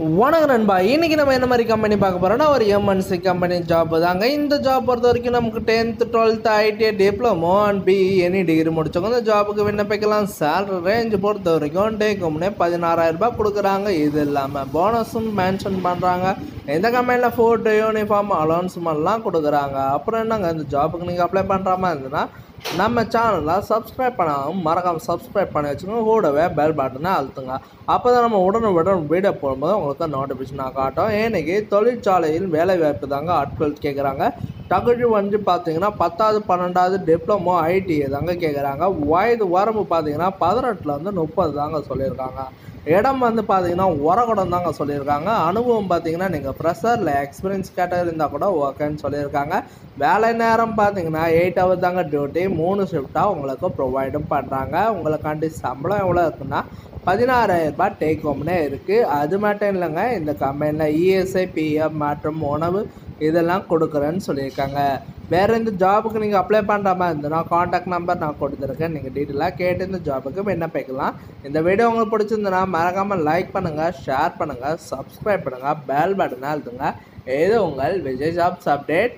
வணக்கம் நண்பா. இன்றைக்கி நம்ம என்ன மாதிரி கம்பெனி பார்க்க போகிறோன்னா ஒரு எம்என்சி கம்பெனி ஜாப் தாங்க. இந்த ஜாப் பொறுத்த வரைக்கும் நமக்கு tenth twelfth ITI diploma and BE any degree முடிச்சவங்க இந்த ஜாபுக்கு விண்ணப்பிக்கலாம். சேலரி ரேஞ்ச் பொறுத்த வரைக்கும் டேக் ஹோம்னே பதினாறாயிரம் கொடுக்குறாங்க. இது இல்லாமல் போனஸும் மென்ஷன் பண்ணுறாங்க இந்த கம்பெனியில் ஃபோட்டோ யூனிஃபார்ம் அலௌன்ஸ்மெண்ட்லாம் கொடுக்குறாங்க? அப்புறம் என்னங்க இந்த ஜாபுக்கு நீங்கள் அப்ளை பண்ணுற மாதிரி இருந்ததுன்னா நம்ம சேனலை சப்ஸ்கிரைப் பண்ணாமல் மறக்காமல் சப்ஸ்கிரைப் பண்ணி வச்சுக்கோங்க. கூடவே பெல் பட்டனை அழுத்துங்க. அப்போ தான் நம்ம உடனுடன் வீடியோ போடும்போது உங்களுக்கு நோட்டிஃபிகேஷனாக காட்டும். ஏன்னைக்கு தொழிற்சாலையில் வேலை வாய்ப்பு தாங்க ஆட்கள் கேட்குறாங்க தகுதி வந்து பார்த்தீங்கன்னா பத்தாவது பன்னெண்டாவது டிப்ளமோ ஐடிஐ தாங்க கேட்குறாங்க வயது வரம்பு பார்த்தீங்கன்னா பதினெட்டுலேருந்து முப்பது தாங்க சொல்லியிருக்காங்க. இடம் வந்து பார்த்தீங்கன்னா உரகுடம் தாங்க சொல்லியிருக்காங்க. அனுபவம் பார்த்தீங்கன்னா நீங்கள் ப்ரெஷரில் எக்ஸ்பீரியன்ஸ் கேட்டகரி இருந்தால் கூட ஓகேன்னு சொல்லியிருக்காங்க. வேலை நேரம் பார்த்தீங்கன்னா எயிட் ஹவர் தாங்க டியூட்டி மூணு ஷிஃப்டாக உங்களுக்கு ப்ரொவைடும் பண்ணுறாங்க உங்களுக்காண்டி சம்பளம் எவ்வளோ இருக்குன்னா பதினாறாயிரரூபா டேக் ஹோம்னே இருக்குது அது மட்டும் இல்லைங்க இந்த கம்பெனியில் இஎஸ்ஐ பிஎஃப் மற்றும் உணவு இதெல்லாம் கொடுக்குறேன்னு சொல்லியிருக்காங்க. வேறு இந்த ஜாபுக்கு நீங்கள் அப்ளை பண்ணுற மாதிரி இருந்ததுன்னா காண்டாக்ட் நம்பர் நான் கொடுத்துருக்கேன். நீங்கள் டீட்டெயிலாக கேட்டு இந்த ஜாபுக்கு விண்ணப்பிக்கலாம். இந்த வீடியோ உங்களுக்கு பிடிச்சிருந்ததுன்னா மறக்காமல் லைக் பண்ணுங்கள் ஷேர் பண்ணுங்கள் சப்ஸ்கிரைப் பண்ணுங்கள் பெல் பட்டனை அழுத்துங்க. இது உங்கள் விஜய் ஜாப்ஸ் அப்டேட்